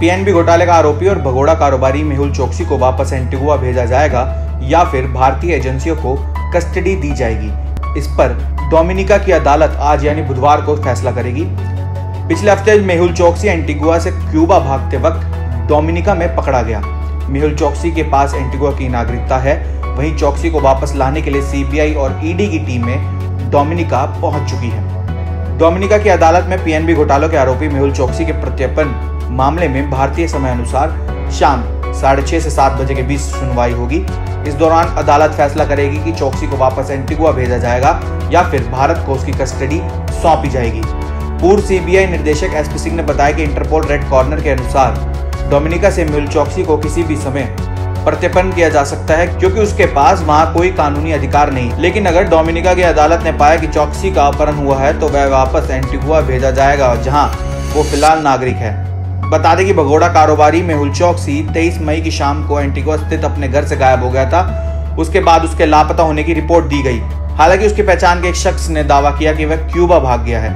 PNB घोटाले का आरोपी और भगोड़ा कारोबारी मेहुल चौकसी को वापस एंटीगुआ भेजा जाएगा या फिर भारतीय एजेंसियों को कस्टडी दी जाएगी। इस पर डोमिनिका की अदालत आज यानी बुधवार को फैसला करेगी। पिछले हफ़्ते मेहुल चौकसी एंटीगुआ से क्यूबा भागते वक्त डोमिनिका में पकड़ा गया। मेहुल चौकसी के पास एंटीगुआ की नागरिकता है। वहीं चौकसी को वापस लाने के लिए सीबीआई और ईडी की टीम में डोमिनिका पहुँच चुकी है। डोमिनिका की अदालत में पीएनबी घोटालों के आरोपी मेहुल चौकसी के प्रत्यर्पण मामले में भारतीय समय अनुसार शाम साढ़े छह से सात बजे के बीच सुनवाई होगी। इस दौरान अदालत फैसला करेगी कि चौकसी को वापस एंटीगुआ भेजा जाएगा या फिर भारत को उसकी कस्टडी सौंपी जाएगी। पूर्व सीबीआई निर्देशक एसपी सिंह ने बताया कि इंटरपोल रेड कॉर्नर के अनुसार डोमिनिका से मिल चौकसी को किसी भी समय प्रत्यर्पण किया जा सकता है, क्योंकि उसके पास वहाँ कोई कानूनी अधिकार नहीं। लेकिन अगर डोमिनिका की अदालत ने पाया कि चौकसी का अपहरण हुआ है तो वह वापस एंटीगुआ भेजा जाएगा, जहाँ वो फ़िलहाल नागरिक है। बता दें कि भगोड़ा कारोबारी मेहुल चौकसी 23 मई की शाम को एंटीगुआ स्थित अपने घर से गायब हो गया था। उसके बाद उसके लापता होने की रिपोर्ट दी गई। हालाँकि उसकी पहचान के एक शख्स ने दावा किया कि वह क्यूबा भाग गया है।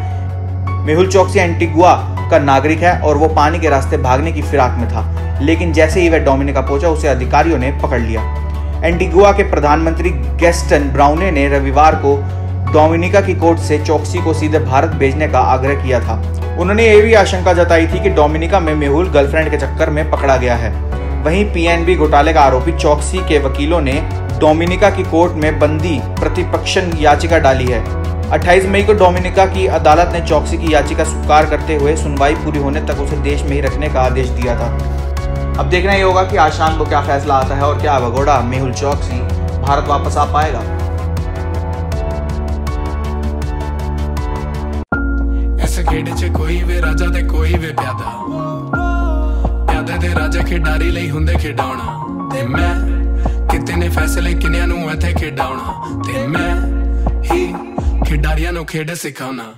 मेहुल चौकसी एंटीगुआ का नागरिक है और वो पानी के रास्ते भागने की फिराक में था। लेकिन जैसे ही वह डोमिनिका पहुँचा, उसे अधिकारियों ने पकड़ लिया। एंटीगुआ के प्रधानमंत्री गेस्टन ब्राउने ने रविवार को डोमिनिका की कोर्ट से चौकसी को सीधे भारत भेजने का आग्रह किया था। उन्होंने ये भी आशंका जताई थी कि डोमिनिका में मेहुल गर्लफ्रेंड के चक्कर में पकड़ा गया है। वहीं पीएनबी घोटाले का आरोपी चौकसी के वकीलों ने डोमिनिका की कोर्ट में बंदी प्रतिपक्षन याचिका डाली है। 28 मई को डोमिनिका की अदालत ने चौकसी की याचिका स्वीकार करते हुए सुनवाई पूरी होने तक उसे देश में ही रखने का आदेश दिया था। अब देखना ही होगा कि आज शाम को क्या फैसला आता है और क्या भगोड़ा मेहुल चौकसी भारत वापस आ पाएगा। ਖੇਡ 'ਚ ਕੋਈ ਵੇ ਰਾਜਾ ਤੇ ਕੋਈ ਵੇ ਪਿਆਦਾ। ਪਿਆਦੇ ਦੇ ਰਾਜਾ ਖਿਡਾਰੀ ਲਈ ਹੁੰਦੇ ਖਿਡਾਉਣਾ। ਤੇ ਮੈਂ ਕਿਤੇ ਨੇ ਫੈਸਲੇ ਕਿਨਿਆਂ ਨੂੰ ਇੱਥੇ ਖਿਡਾਉਣਾ। ਤੇ ਮੈਂ ਹੀ ਖਿਡਾਰੀਆਂ ਨੂੰ ਖੇਡ ਸਿਖਾਉਣਾ।